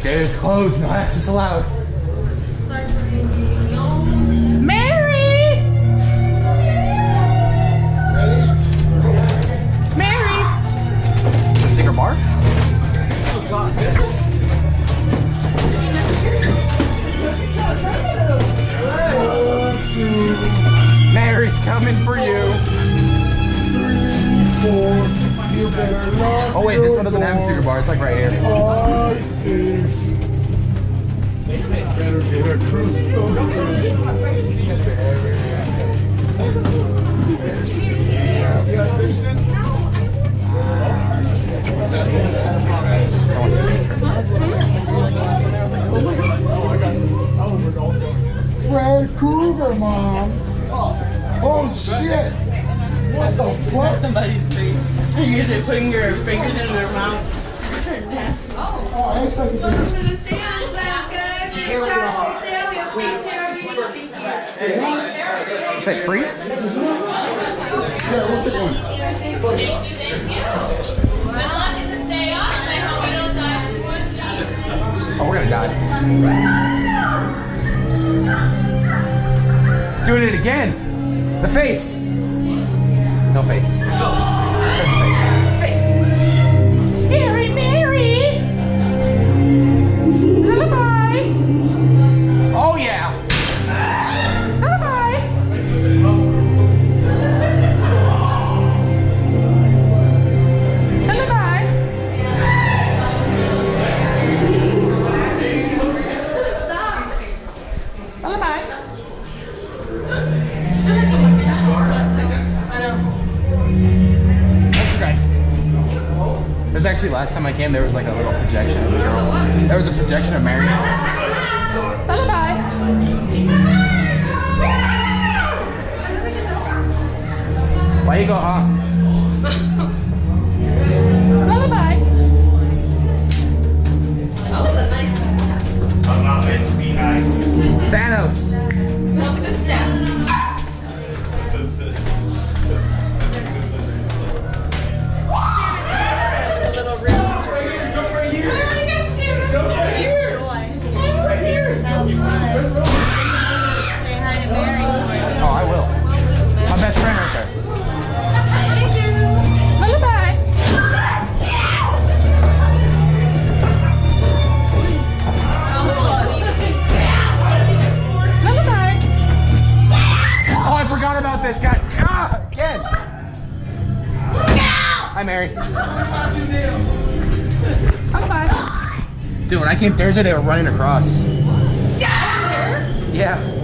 Stairs closed, no access allowed. Mary! Mary! Secret bar? Mary's coming for you. Oh wait, this one doesn't have a secret bar. It's like right here. Six. Better get her crew so Fred Krueger, mom. Oh shit. What the fuck? somebody's face. You're putting your fingers in their mouth. Is that free? Yeah, we'll take one. Oh, we're gonna die. It's doing it again. The face. No face. There's actually last time I came, there was like a little projection of a girl. There was a projection of Mary. Lullaby! Why you go, huh? This guy. Ah, again. Hi, Mary. Dude, when I came Thursday, they were running across. Yeah. Lullaby!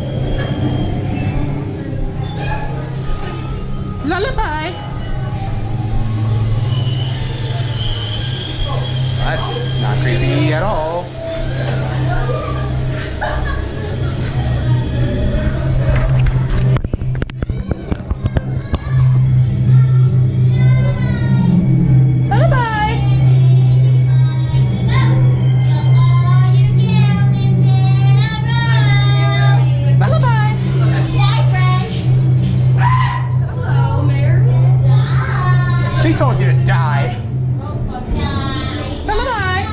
She told you to die. Lullaby!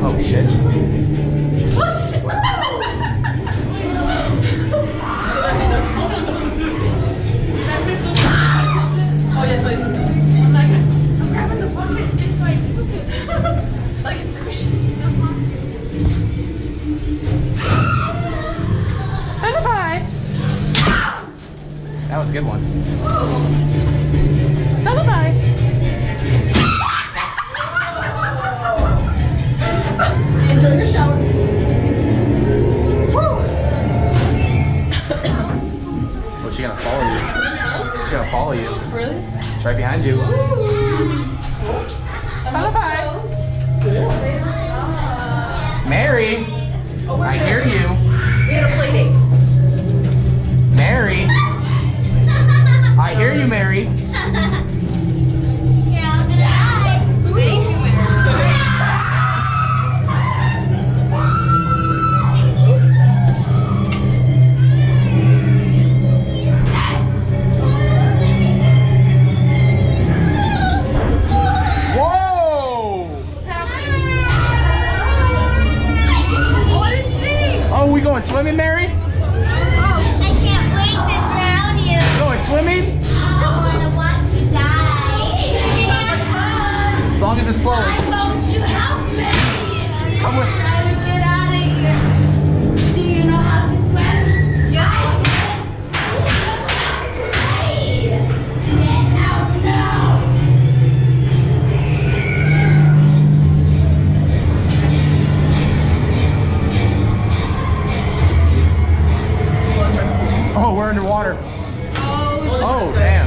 Oh shit. Good one. Lullaby! Enjoy your shower. Oh, she gonna follow you. She's gonna follow you. Really? She's right behind you. Lullaby! Mary, oh, I hear you. swimming, Mary? Oh, I can't wait to drown you. Going swimming? I want to die. as long as it's slow. Why won't you help me? Come with underwater. Oh, Oh, damn.